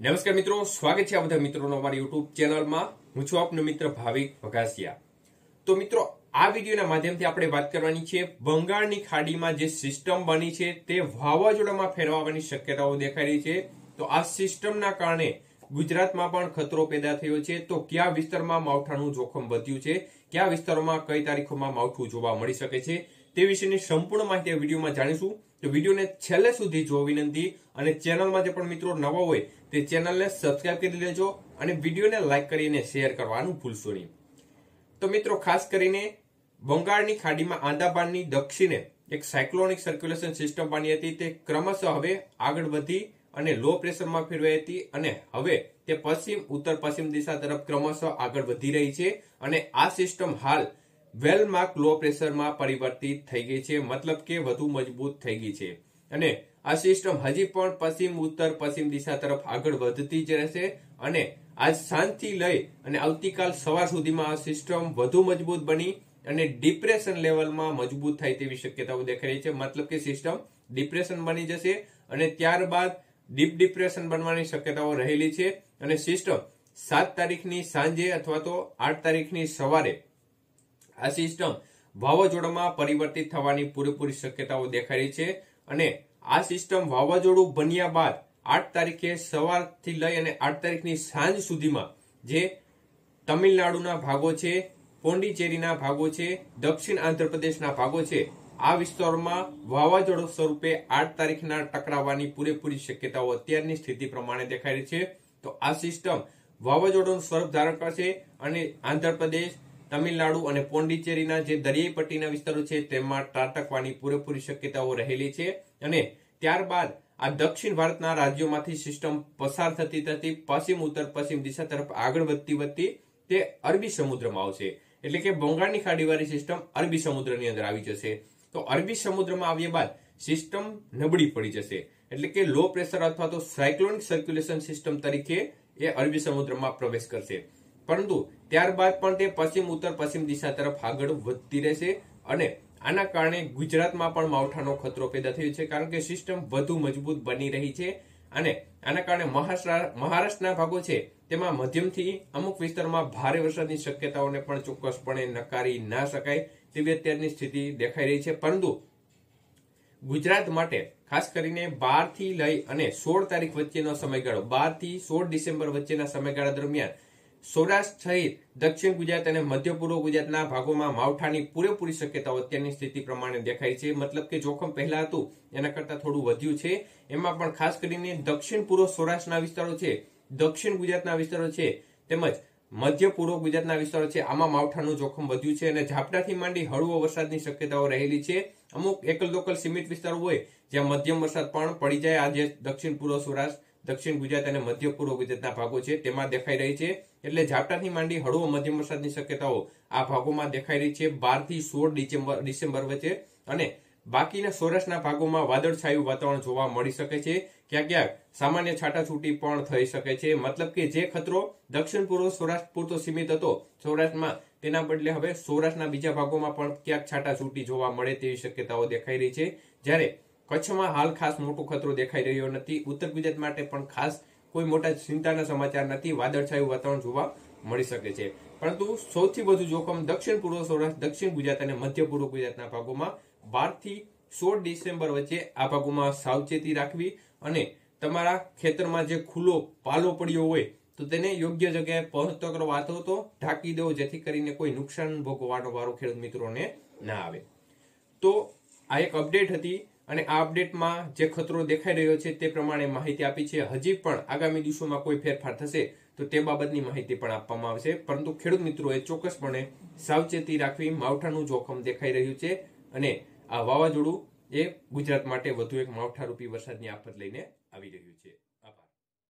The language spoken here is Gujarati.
નમસ્કાર મિત્રો, સ્વાગત છે આ બધા મિત્રોનો અમારી યુટ્યુબ ચેનલમાં. હું છું આપનો મિત્ર ભાવિક વઘાસિયા. તો મિત્રો, આ વિડીયોના માધ્યમથી આપણે વાત કરવાની છે, બંગાળની ખાડીમાં જે સિસ્ટમ બની છે, તે વાવાઝોડામાં ફેરવાવાની શક્યતાઓ દેખાઈ રહી છે. તો આ સિસ્ટમના કારણે ગુજરાતમાં પણ ખતરો પેદા થયો છે. તો કયા વિસ્તારમાં માવઠાનું જોખમ વધ્યું છે? કયા વિસ્તારોમાં કઈ તારીખોમાં માવઠું જોવા મળી શકે છે? તે વિશેની સંપૂર્ણ માહિતી આ વિડીયોમાં જાણીશું. તો વિડીયોને છેલ્લે સુધી જોવા વિનંતી અને ચેનલમાં જે પણ મિત્રો નવા હોય તે ચેનલને સબસ્ક્રાઇબ કરી લેજો અને વિડીયોને લાઇક કરીને શેર કરવાનું ભૂલશો નહીં. તો મિત્રો, ખાસ કરીને બંગાળની ખાડીમાં આંદાબાનની દક્ષિણે એક સાયક્લોનિક સર્ક્યુલેશન સિસ્ટમ બની હતી. તે ક્રમશઃ હવે આગળ વધી અને લો પ્રેશરમાં ફેરવાઈ હતી અને હવે તે પશ્ચિમ ઉત્તર પશ્ચિમ દિશા તરફ ક્રમશઃ આગળ વધી રહી છે અને આ સિસ્ટમ હાલ વેલ માર્ક લો પ્રેશરમાં પરિવર્તિત થઈ ગઈ છે, મતલબ કે વધુ મજબૂત થઈ ગઈ છે. અને આ સિસ્ટમ હજી પણ પશ્ચિમ, ઉત્તર, પશ્ચિમ દિશા તરફ આગળ વધતી જ રહેશે અને આજ સાંજથી લઈ અને આવતીકાલ સવાર સુધીમાં આ સિસ્ટમ વધુ મજબૂત બની અને ડિપ્રેશન લેવલમાં મજબૂત થાય તેવી શક્યતાઓ દેખાઈ રહી છે. મતલબ કે સિસ્ટમ ડિપ્રેશન બની જશે અને ત્યારબાદ ડીપ ડિપ્રેશન બનવાની શક્યતાઓ રહેલી છે અને સિસ્ટમ સાત તારીખની સાંજે અથવા તો આઠ તારીખની સવારે આ સિસ્ટમ વાવાઝોડામાં પરિવર્તિત થવાની પૂરેપૂરી શક્યતાઓ દેખાઈ રહી છે અને આ સિસ્ટમ વાવાઝોડું બન્યા બાદ આઠ તારીખે સવારથી લઈ અને આઠ તારીખની સાંજ સુધીમાં જે તમિલનાડુના ભાગો છે, પોંડિચેરીના ભાગો છે, દક્ષિણ આંધ્રપ્રદેશના ભાગો છે, આ વિસ્તારોમાં વાવાઝોડું સ્વરૂપે આઠ તારીખના ટકરાવવાની પૂરેપૂરી શક્યતાઓ અત્યારની સ્થિતિ પ્રમાણે દેખાઈ રહી છે. તો આ સિસ્ટમ વાવાઝોડાનું સ્વરૂપ ધારણ કરશે અને આંધ્રપ્રદેશ તમિલનાડુ અને પોંડિચેરીના જે દરિયાઈ પટ્ટીના વિસ્તારો છે, તેમાં ત્રાટકવાની પૂરેપૂરી શક્યતાઓ રહેલી છે અને ત્યારબાદ આ દક્ષિણ ભારતના રાજ્યોમાંથી સિસ્ટમ પસાર થતી થતી પશ્ચિમ, ઉત્તર, પશ્ચિમ દિશા તરફ આગળ વધતી વધતી તે અરબી સમુદ્રમાં આવશે. એટલે કે બંગાળની ખાડીવાળી સિસ્ટમ અરબી સમુદ્રની અંદર આવી જશે. તો અરબી સમુદ્રમાં આવ્યા બાદ સિસ્ટમ નબળી પડી જશે. એટલે કે લો પ્રેશર અથવા તો સાયક્લોનિક સર્ક્યુલેશન સિસ્ટમ તરીકે એ અરબી સમુદ્રમાં પ્રવેશ કરશે. પરંતુ ત્યારબાદ પણ તે પશ્ચિમ ઉત્તર પશ્ચિમ દિશા તરફ આગળ વધતી રહેશે અને આના કારણે ગુજરાતમાં પણ માવઠાનો ખતરો પેદા થયો છે, કારણ કે સિસ્ટમ વધુ મજબૂત બની રહી છે અને આના કારણે મહારાષ્ટ્ર, મહારાષ્ટ્રના ભાગો છે તેમાં મધ્યમથી અમુક વિસ્તારમાં ભારે વરસાદની શક્યતાઓને પણ ચોક્કસપણે નકારી ના શકાય તેવી અત્યારની સ્થિતિ દેખાઈ રહી છે. પરંતુ ગુજરાત માટે ખાસ કરીને બારથી લઈ અને સોળ તારીખ વચ્ચેનો સમયગાળો બારથી સોળ ડિસેમ્બર વચ્ચેના સમયગાળા દરમિયાન સૌરાષ્ટ્ર સહિત દક્ષિણ ગુજરાત અને મધ્ય પૂર્વ ગુજરાતના ભાગોમાં માવઠાની પૂરેપૂરી શક્યતાઓ અત્યારની સ્થિતિ પ્રમાણે દેખાય છે. મતલબ કે જોખમ પહેલા હતું, એના કરતા થોડું વધ્યું છે. એમાં પણ ખાસ કરીને દક્ષિણ પૂર્વ સૌરાષ્ટ્રના વિસ્તારો છે, દક્ષિણ ગુજરાતના વિસ્તારો છે, તેમજ મધ્ય પૂર્વ ગુજરાતના વિસ્તારો છે, આમાં માવઠાનું જોખમ વધ્યું છે અને ઝાપટાથી માંડી હળવો વરસાદની શક્યતાઓ રહેલી છે. અમુક એકલ દોકલ સીમિત વિસ્તારો હોય, જ્યાં મધ્યમ વરસાદ પણ પડી જાય. આજે દક્ષિણ પૂર્વ સૌરાષ્ટ્ર દક્ષિણ ગુજરાત અને મધ્ય પૂર્વ ગુજરાતના ભાગો છે. તેમાં દેખાઈ રહી છે. એટલે ઝાપટાથી માંડી હળવો મધ્યમ વરસાદની શક્યતાઓ આ ભાગોમાં દેખાઈ રહી છે. બારથી સોળ ડિસેમ્બર ડિસેમ્બર વચ્ચે અને બાકીના સૌરાષ્ટ્રના ભાગોમાં વાદળછાયું વાતાવરણ જોવા મળી શકે છે. ક્યાંક ક્યાંક સામાન્ય છાટાછૂટી પણ થઈ શકે છે. મતલબ કે જે ખતરો દક્ષિણ પૂર્વ સૌરાષ્ટ્ર પૂરતો સીમિત હતો, સૌરાષ્ટ્રમાં તેના બદલે હવે સૌરાષ્ટ્રના બીજા ભાગોમાં પણ ક્યાંક છાટાછૂટી જોવા મળે તેવી શક્યતાઓ દેખાઈ રહી છે. જ્યારે કચ્છમાં હાલ ખાસ મોટો ખતરો દેખાઈ રહ્યો નથી. ઉત્તર ગુજરાત માટે પણ ખાસ કોઈ મોટા ચિંતાના સમાચાર નથી. વાદળછાયું વાતાવરણ જોવા મળી શકે છે. પરંતુ સૌથી વધુ જોખમ દક્ષિણ પૂર્વ સૌરાષ્ટ્ર, દક્ષિણ ગુજરાત અને મધ્ય પૂર્વ ગુજરાતના ભાગોમાં બારથી સોળ ડિસેમ્બર વચ્ચે આ ભાગોમાં સાવચેતી રાખવી અને તમારા ખેતરમાં જે ખુલ્લો પાલો પડ્યો હોય તો તેને યોગ્ય જગ્યાએ પહોંચતો કરવા અથવા તો ઢાંકી દો, જેથી કરીને કોઈ નુકસાન ભોગવવાનો વારો ખેડૂત મિત્રોને ના આવે. તો આ એક અપડેટ હતી અને આ અપડેટમાં જે ખતરો દેખાઈ રહ્યો છે તે પ્રમાણે માહિતી આપી છે. હજી પણ આગામી દિવસોમાં કોઈ ફેરફાર થશે તો તે બાબતની માહિતી પણ આપવામાં આવશે. પરંતુ ખેડૂત મિત્રોએ ચોક્કસપણે સાવચેતી રાખવી માવઠાનું જોખમ દેખાઈ રહ્યું છે અને આ વાવાઝોડું એ ગુજરાત માટે વધુ એક માવઠારૂપી વરસાદની આફત લઈને આવી રહ્યું છે.